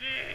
shit.